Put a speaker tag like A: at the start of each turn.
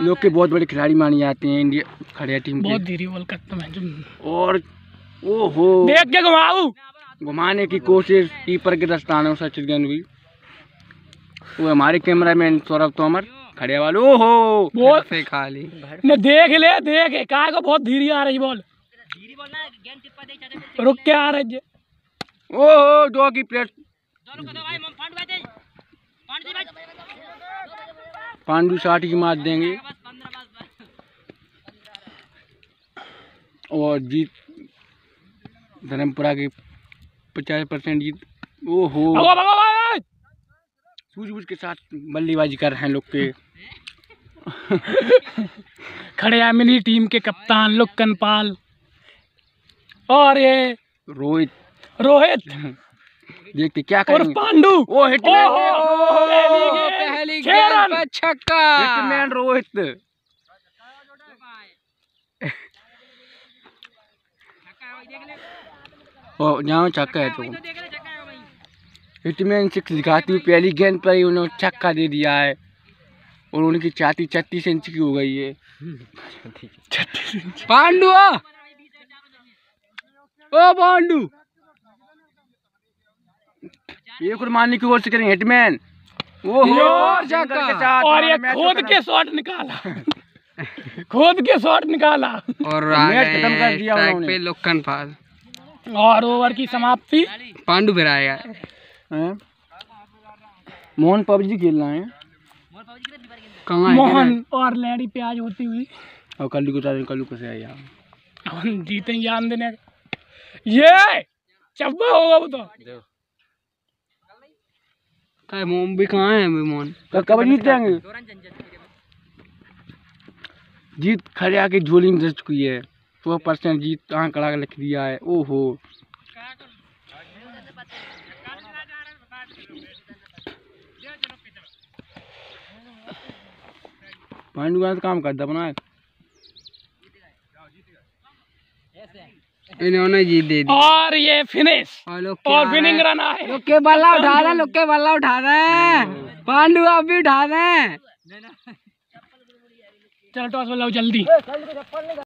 A: लोग के बहुत बड़े खिलाड़ी माने जाते हैं इंडिया खड़िया टीम
B: बहुत धीरे बॉल करता मैं जो
A: और ओहो।
B: देख के घुमाऊ।
A: घुमाने की कोशिश कीपर के दस्तानों सचिन गेंद हुई वो हमारे कैमरामैन सौरभ तोमर खड़े वाले। ओहो
B: बहुत
A: से खाली।
B: ने देख ले देख काय को बहुत धीरे आ रही बॉल रुक के आ रही है।
A: ओहो दो की प्लेट पांडु साठ की मार देंगे। और जीत धर्मपुरा की पचास परसेंट जीत।
B: भगो भाई
A: सूझबूझ के साथ बल्लेबाजी कर रहे हैं लोग के।
B: खड़े हैं मिनी टीम के कप्तान लुक्कन पाल। और ये
A: रोहित।
B: रोहित।
A: देखते क्या
B: और
A: करेंगे।
B: पांडु।
A: ओ हिटमैन छक्का। हिटमैन रोहित ओ जाओ छक्का है तो। हिटमैन सिक्स दिखाती हुई पहली गेंद पर ही उन्होंने छक्का दे दिया है। और उनकी छाती छत्तीस इंच की हो गई है। पांडु ओ! पांडु! एक और मारने की कोशिश करेंगे हिटमैन।
B: और ये खुद के शॉट निकाला। खुद के शॉट निकाला।
C: और
A: खत्म कर दिया
C: पे लोकन
B: और ओवर की समाप्ति।
C: पांडु फिर आएगा
A: मोहन पबजी खेल रहे हैं।
C: कहाँ है
B: मोहन और लेडी प्याज होती हुई।
A: और कल्लू को चाहे कल्लू को से आया।
B: हम जीते जान देने ये! चब्बा होगा वो तो।
C: कहाँ है मोम भी कहाँ है
A: तो कब जीत जाएँगे जीत खड़े आके झोली में दस चुकी है। सौ परसेंट जीत कहाँ कड़ा लिख दिया है। ओहो। पांडु काम करता अपना
C: इन्होंने जीत दी
B: और ये फिनिश
C: और
B: विनिंग रन आए
C: लोग के बल्ला उठा रहे लोग के बल्ला उठा रहे हैं पांडु आप भी उठा रहे हैं
B: चल टॉस बल्ला जल्दी